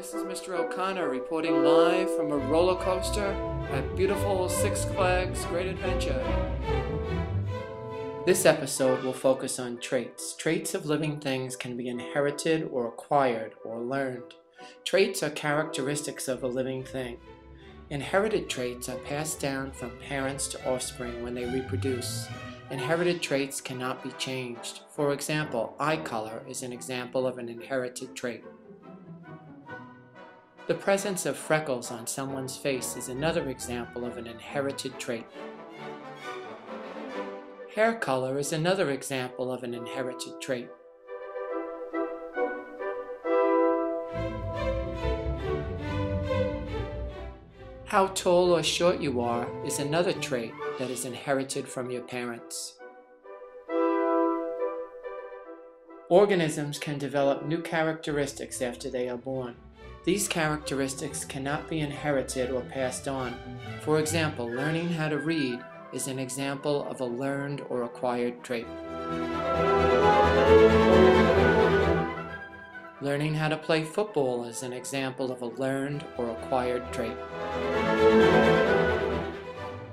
this is Mr. O'Connor reporting live from a roller coaster at beautiful Six Flags Great Adventure. This episode will focus on traits. Traits of living things can be inherited or acquired or learned. Traits are characteristics of a living thing. Inherited traits are passed down from parents to offspring when they reproduce. Inherited traits cannot be changed. For example, eye color is an example of an inherited trait. The presence of freckles on someone's face is another example of an inherited trait. Hair color is another example of an inherited trait. How tall or short you are is another trait that is inherited from your parents. Organisms can develop new characteristics after they are born. These characteristics cannot be inherited or passed on. For example, learning how to read is an example of a learned or acquired trait. Learning how to play football is an example of a learned or acquired trait.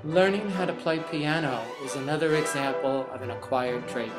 Learning how to play piano is another example of an acquired trait.